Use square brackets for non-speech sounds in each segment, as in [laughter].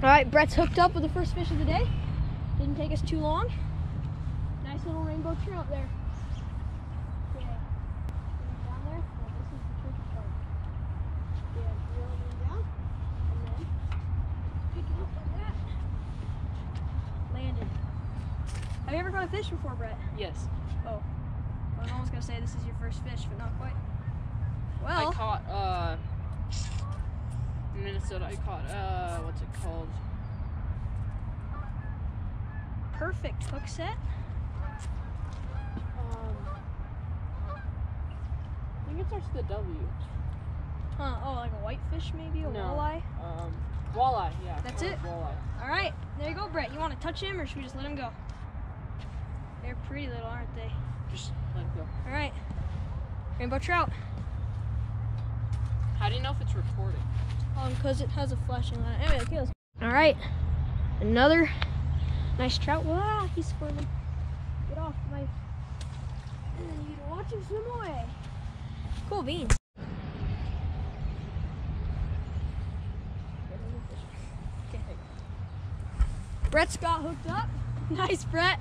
All right, Brett's hooked up with the first fish of the day. Didn't take us too long. Nice little rainbow trout there. Okay. Down there. This is the tricky part. Yeah, reel down, and then pick up like that. Landed. Have you ever caught a fish before, Brett? Yes. Oh. I was almost gonna say this is your first fish, but not quite. Well. I caught uh Minnesota. I caught uh what's it called? perfect hook set. Um, I think it starts with a W. Huh? Oh, like a whitefish maybe, a No. walleye. Um, walleye. Yeah. That's it? Walleye. All right, there you go, Brett. You want to touch him, or should we just let him go? They're pretty little, aren't they? Just let it go. All right. Rainbow trout. How do you know if it's recording? Um, cause it has a flashing light. Anyway, okay, let's- All right, another nice trout. Wow, he's squirming. Get off my. And then you can watch him swim away. Cool beans. Okay. Brett's got hooked up. [laughs] Nice, Brett.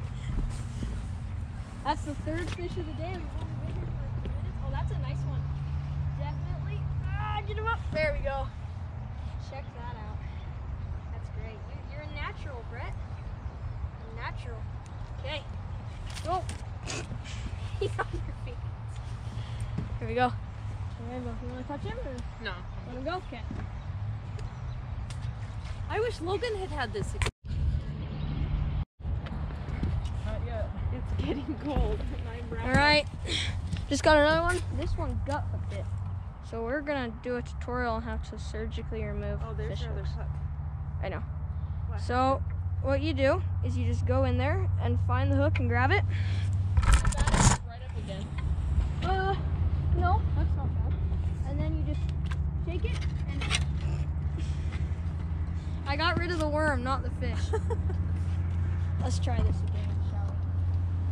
That's the third fish of the day. We've only been here for a few minutes. Oh, that's a nice one. Definitely. Ah, get him up. There we go. Check that out. That's great. You, you're a natural, Brett. A natural. Okay. Go. [laughs] He's on your feet. Here we go. Rainbow. You want to touch him or No. let him go? Okay. I wish Logan had had this. Not yet. It's getting cold. [laughs] and I'm All wrapped right. Just got another one. This one gut hooked it. So we're gonna do a tutorial on how to surgically remove Oh, there's fish your hook. I know. So what you do is you just go in there and find the hook and grab it. Right. Uh, no, that's not bad. And then you just shake it and I got rid of the worm, not the fish. [laughs] Let's try this again, shall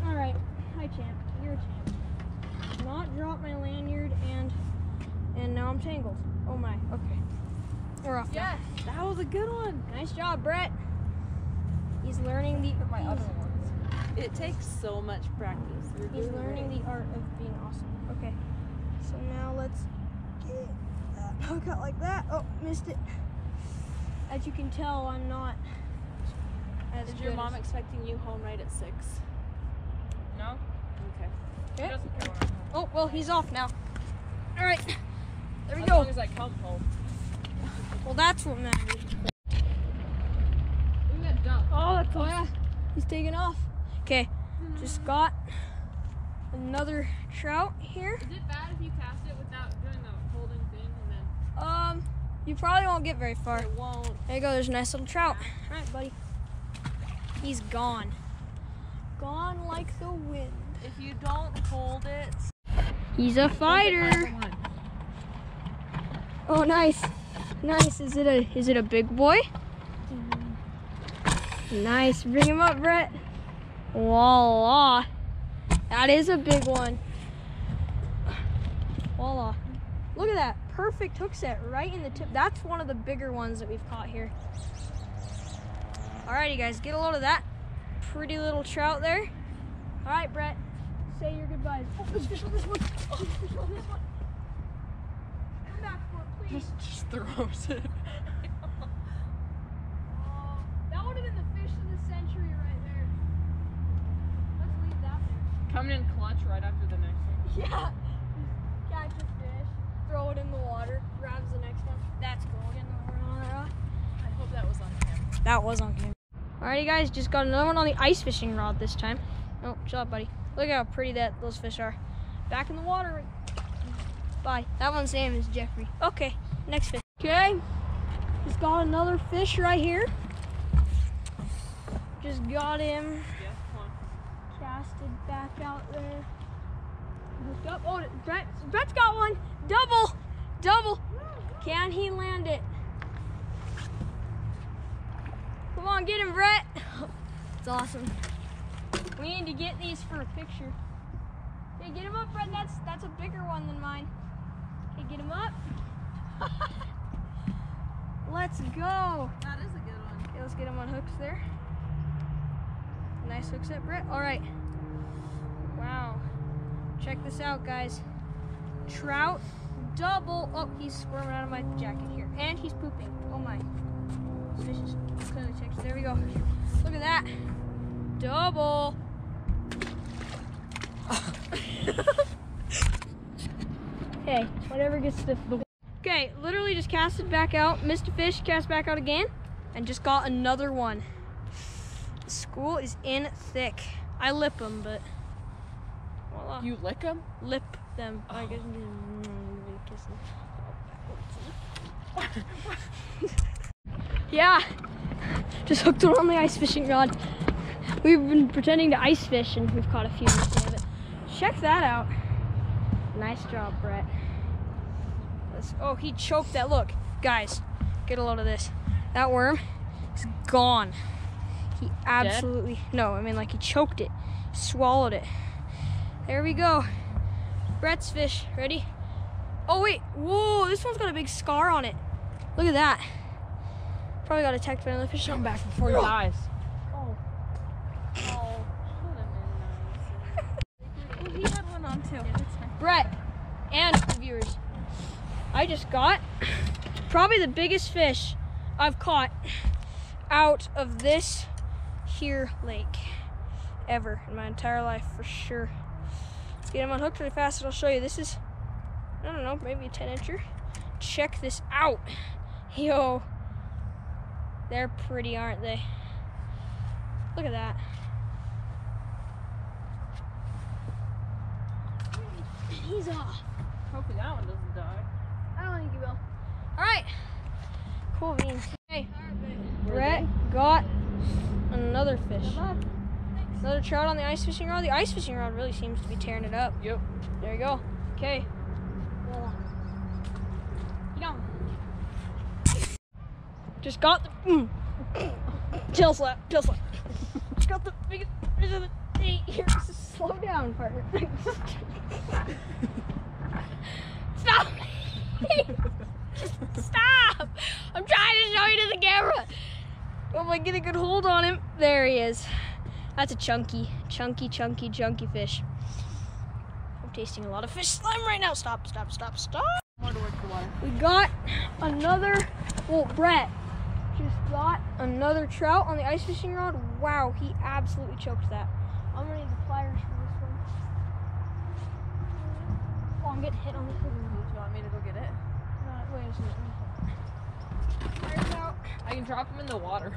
we? All right, hi champ, you're a champ. Not drop my lanyard and and now I'm tangled. Oh my, okay. We're off. now. Yes, that was a good one. Nice job, Brett. He's learning the My other ones. It takes so much practice. You're he's learning great. the art of being awesome. Okay. So now let's get that [laughs] hook out like that. Oh, missed it. As you can tell, I'm not as Is your good mom as- expecting you home right at six? No? Okay. She Okay. doesn't care when I'm home. Oh, well, he's off now. All right. There we As go. As long as I come home. Well, that's what matters. Look at that duck. Oh, that's oh yeah. He's taking off. Okay, just got another trout here. Is it bad if you cast it without doing the holding thing and then Um, you probably won't get very far. It won't. There you go. There's a nice little trout. All right, buddy. He's gone. Gone like the wind. If you don't hold it. He's a fighter. Oh, nice, nice. Is it a is it a big boy? Nice. Bring him up, Brett. Voila. That is a big one. Voila. Look at that. Perfect hook set right in the tip. That's one of the bigger ones that we've caught here. Alrighty, guys. Get a load of that pretty little trout there. All right, Brett. Say your goodbyes. Oh, fish on this one. Oh, fish on this one. Come back for it, please. Just, just throws it. [laughs] Oh, that would have been the fish of the century right there. Let's leave that there. Coming in clutch right after the next one. [laughs] Yeah. Catch a fish, throw it in the water, grabs the next one. That's cool. Getting the that. I hope that was on camera. That was on camera. Alrighty, guys, just got another one on the ice fishing rod this time. Oh, chill out, buddy. Look how pretty that those fish are. Back in the water. Bye. That one's name is Jeffrey. Okay, next fish. Okay, just got another fish right here. Just got him Yeah, come casted back out there. Hooked up. Oh, Brett, Brett's got one. Double, double. Can he land it? Come on, get him, Brett. [laughs] It's awesome. We need to get these for a picture. Okay, get him up, Brett. That's that's a bigger one than mine. Okay, get him up. [laughs] Let's go. That is a good one. Okay, let's get him on hooks there. Nice hook set, Brett. All right. Wow. Check this out, guys. Trout double. Oh, he's squirming out of my jacket here. And he's pooping. Oh my. This fish is clearly checked. There we go. Look at that. Double. [laughs] okay, whatever gets the. Okay, literally just cast it back out, missed a fish, cast back out again, and just got another one. School is in thick. I lip them, but voila. You lick them? lip them. I oh. guess [laughs] kiss them. [laughs] yeah, just hooked one on the ice fishing rod. We've been pretending to ice fish and we've caught a few. Damn it. Check that out. Nice job, Brett. Let's- oh, he choked that. Look, guys, get a load of this. That worm is gone. He absolutely no. I mean, like he choked it, swallowed it. There we go. Brett's fish. Ready? Oh wait. Whoa, this one's got a big scar on it. Look at that. Probably got attacked by another fish. Come back before he dies. Oh. Oh, well, he had one on too. Brett and viewers. I just got probably the biggest fish I've caught out of this here lake ever in my entire life for sure. Let's get him unhooked really fast and I'll show you. This is, I don't know, maybe a 10 incher. Check this out. Yo, they're pretty, aren't they? Look at that. He's off. Hopefully that one doesn't die. I don't think he will. All right. Cool beans. Hey, Brett got another fish. Another trout on the ice fishing rod. The ice fishing rod really seems to be tearing it up. Yep. There you go. Okay. Get. Just got the mm. tail slap. Tail slap. Just got the biggest fish of. Here, slow down, partner. [laughs] Stop. [laughs] Stop! I'm trying to show you to the camera. Oh, I get a good hold on him. There he is. That's a chunky, chunky, chunky, chunky fish. I'm tasting a lot of fish slime right now. Stop, stop, stop, stop. More to work the water. We got another, well, Brett just got another trout on the ice fishing rod. Wow, he absolutely choked that. I'm gonna need the pliers for this one. Oh, I'm getting hit on the one. Do you want me to go get it? No, wait a second. Pliers out. I can drop them in the water.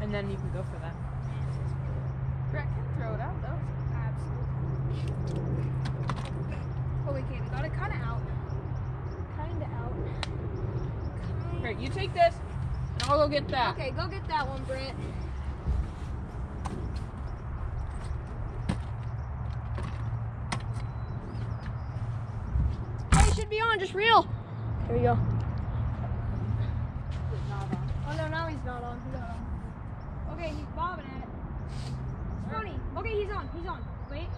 And then you can go for that. Brett can throw it out though. Absolutely. Holy okay, we got it kind of out. Kind of out. Kinda- you take this, and I'll go get that. Okay, go get that one, Brett. Hey, should be on, just reel. There we go. Oh no, now he's not on. He's not on. Okay, he's bobbing at it. Funny. Okay, he's on. He's on. Wait.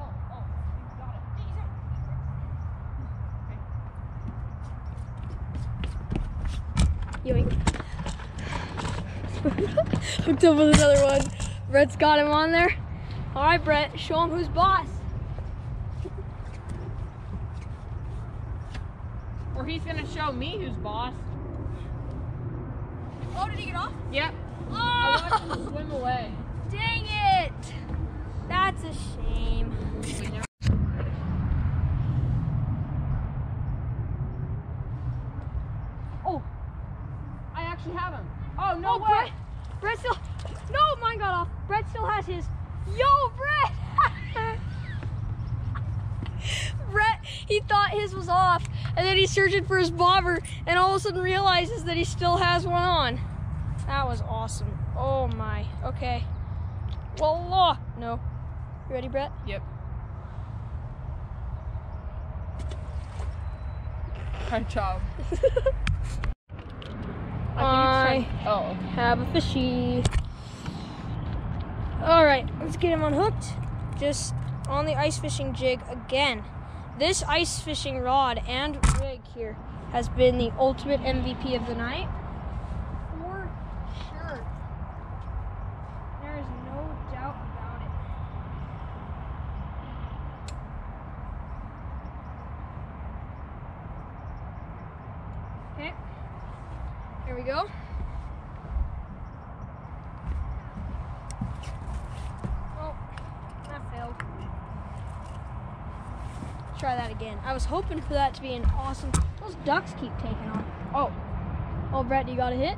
Oh, oh, he's got it. He's on. Yoink. Hooked up with another one. Brett's got him on there. All right, Brett, show him who's boss. Or he's gonna show me who's boss. Oh, did he get off? Yep. Oh! I watched him swim away. dang it. That's a shame. We never- Oh, I actually have him. Oh no oh, way! Brett. Brett still. No, mine got off. Brett still has his. Yo, Brett. [laughs] Brett, he thought his was off, and then he's searching for his bobber, and all of a sudden realizes that he still has one on. That was awesome. Oh my. Okay. Voila. No. You ready, Brett? Yep. [laughs] Good job. [laughs] I I it's Oh, have a fishy. All right, let's get him unhooked. Just on the ice fishing jig again. This ice fishing rod and rig here has been the ultimate MVP of the night. For sure. There is no doubt about it. Okay. Here we go. Oh, that failed. Try that again. I was hoping for that to be an awesome. Those ducks keep taking off. Oh, Oh, Brett, you got a hit?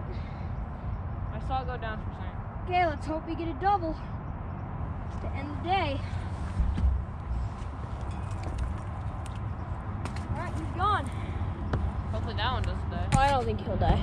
I saw it go down for a second. Okay, let's hope we get a double to end the day. All right, he's gone. Hopefully that one doesn't die. Oh, I don't think he'll die.